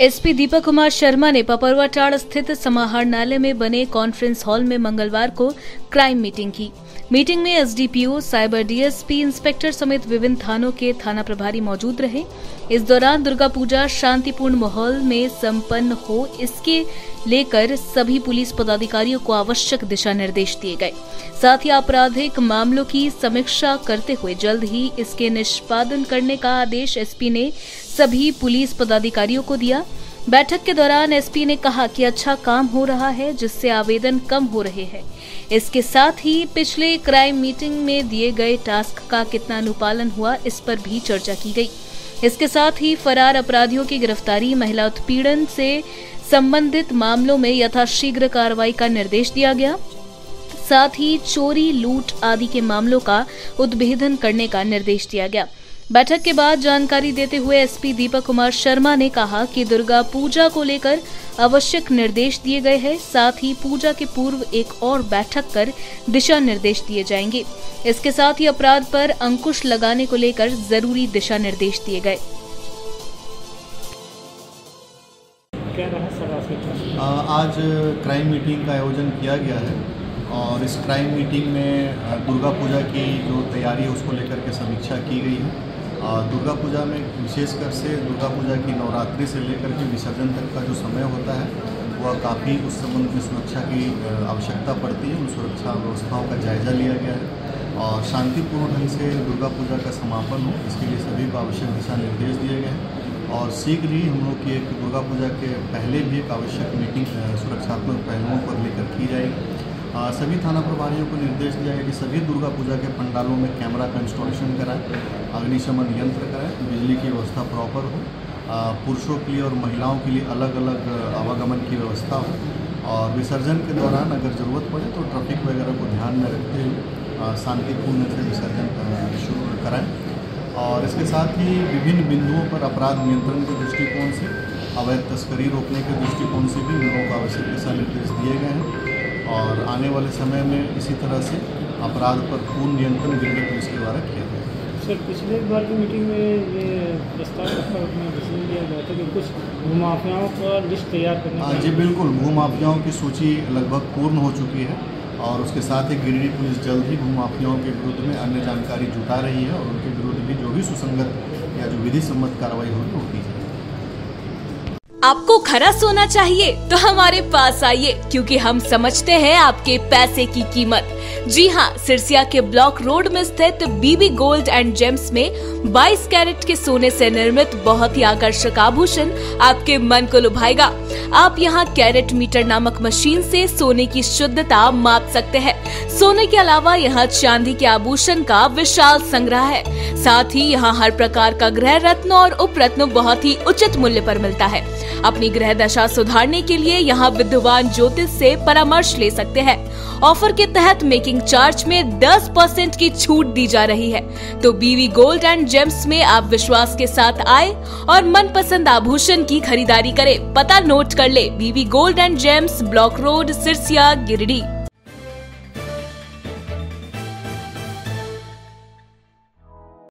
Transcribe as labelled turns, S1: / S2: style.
S1: SP Deepak Kumar Sharma ने पपरवाटाड़ स्थित समाहरणालय में बने कॉन्फ्रेंस हॉल में मंगलवार को क्राइम मीटिंग की। मीटिंग में एसडीपीओ, साइबर डीएसपी, इंस्पेक्टर समेत विभिन्न थानों के थाना प्रभारी मौजूद रहे। इस दौरान दुर्गा पूजा शांतिपूर्ण माहौल में संपन्न हो, इसके लेकर सभी पुलिस पदाधिकारियों को आवश्यक दिशा निर्देश दिए गए। साथ ही आपराधिक मामलों की समीक्षा करते हुए जल्द ही इसके निष्पादन करने का आदेश एसपी ने सभी पुलिस पदाधिकारियों को दिया। बैठक के दौरान एसपी ने कहा कि अच्छा काम हो रहा है, जिससे आवेदन कम हो रहे हैं। इसके साथ ही पिछले क्राइम मीटिंग में दिए गए टास्क का कितना अनुपालन हुआ, इस पर भी चर्चा की गई। इसके साथ ही फरार अपराधियों की गिरफ्तारी, महिला उत्पीड़न से संबंधित मामलों में यथाशीघ्र कार्रवाई का निर्देश दिया गया। साथ ही चोरी, लूट आदि के मामलों का उद्भेदन करने का निर्देश दिया गया। बैठक के बाद जानकारी देते हुए एसपी दीपक कुमार शर्मा ने कहा कि दुर्गा पूजा को लेकर आवश्यक निर्देश दिए गए हैं साथ ही पूजा के पूर्व एक और बैठक कर दिशा निर्देश दिए जाएँगे। इसके साथ ही अपराध पर अंकुश लगाने को लेकर ज़रूरी दिशा निर्देश दिए गए।
S2: क्या रहा सर आज के क्लास
S3: आ, आज क्राइम मीटिंग का आयोजन किया गया है। और इस क्राइम मीटिंग में दुर्गा पूजा की जो तैयारी है, उसको लेकर के समीक्षा की गई है। दुर्गा पूजा में विशेषकर से दुर्गा पूजा की नवरात्रि से लेकर के विसर्जन तक का जो समय होता है, वह काफ़ी उस संबंध में सुरक्षा की आवश्यकता पड़ती है। उन सुरक्षा व्यवस्थाओं का जायजा लिया गया है और शांतिपूर्ण ढंग से दुर्गा पूजा का समापन हो, इसके लिए सभी को आवश्यक दिशा निर्देश दिए गए हैं। और शीघ्र ही हम लोग की एक दुर्गा पूजा के पहले भी एक आवश्यक मीटिंग सुरक्षात्मक पहलुओं पर लेकर की जाएगी। सभी थाना प्रभारियों को निर्देश दिया है कि सभी दुर्गा पूजा के पंडालों में कैमरा का इंस्टॉलेशन कराएँ, अग्निशमन यंत्र कराएँ, बिजली की व्यवस्था प्रॉपर हो पुरुषों के लिए और महिलाओं के लिए अलग अलग आवागमन की व्यवस्था हो। और विसर्जन के दौरान अगर ज़रूरत पड़े तो ट्रैफ़िक वगैरह को ध्यान में रखते हुए शांतिपूर्ण से विसर्जन शुरू कराएँ। और इसके साथ ही विभिन्न बिंदुओं पर अपराध नियंत्रण के दृष्टिकोण से, अवैध तस्करी रोकने के दृष्टिकोण से भी लोगों को आवश्यक दिशा निर्देश दिए गए हैं। और आने वाले समय में इसी तरह से अपराध पर पूर्ण नियंत्रण दिल्ली पुलिस के द्वारा किया गया
S2: सर पिछले बार की मीटिंग में ये प्रस्ताव पर डिसीज़न लिया गया था कि कुछ भूमाफियाओं का लिस्ट तैयार करने
S3: हाँ जी बिल्कुल। भूमाफियाओं की सूची लगभग पूर्ण हो चुकी है और उसके साथ ही गिरिडीह पुलिस जल्द ही भूमाफियाओं के विरुद्ध में अन्य जानकारी जुटा रही है और उनके विरुद्ध भी जो भी सुसंगत या जो विधि सम्मत कार्रवाई होगी वो की जाएगी।
S4: आपको खरा सोना चाहिए तो हमारे पास आइए, क्योंकि हम समझते हैं आपके पैसे की कीमत। जी हाँ सिरसिया के ब्लॉक रोड में स्थित बीबी गोल्ड एंड जेम्स में 22 कैरेट के सोने से निर्मित बहुत ही आकर्षक आभूषण आपके मन को लुभाएगा। आप यहाँ कैरेट मीटर नामक मशीन से सोने की शुद्धता माप सकते हैं। सोने के अलावा यहाँ चांदी के आभूषण का विशाल संग्रह है। साथ ही यहाँ हर प्रकार का गृह रत्न और उप रत्न बहुत ही उचित मूल्य पर मिलता है। अपनी ग्रह दशा सुधारने के लिए यहाँ विद्वान ज्योतिष से परामर्श ले सकते हैं। ऑफ़र के तहत मेकिंग चार्ज में 10 परसेंट की छूट दी जा रही है। तो बीवी गोल्ड एंड जेम्स में आप विश्वास के साथ आए और मनपसंद आभूषण की खरीदारी करें। पता नोट कर ले। BV gold and gems, block road, Sirsiya, Giridih.